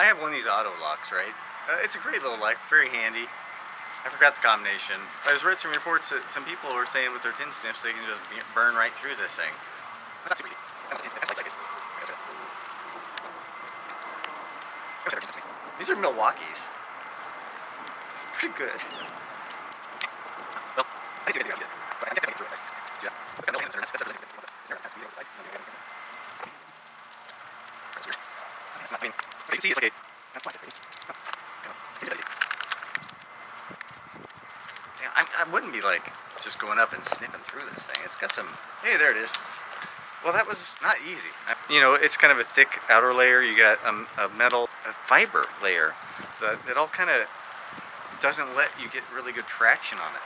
I have one of these Otto locks, right? Uh, it's a great little lock, very handy. I forgot the combination. I just read some reports that some people were saying with their tin snips they can just burn right through this thing. That's not easy. These are Milwaukee's. It's pretty good. Well, I think I do but I can't through it. See that? It's got no hands there. That's not, I you can see it's like a. That's fine. Yeah, I, I wouldn't be like just going up and snipping through this thing. It's got some. Hey, there it is. Well, that was not easy. You know, it's kind of a thick outer layer. You got a, a metal a fiber layer that it all kind of doesn't let you get really good traction on it.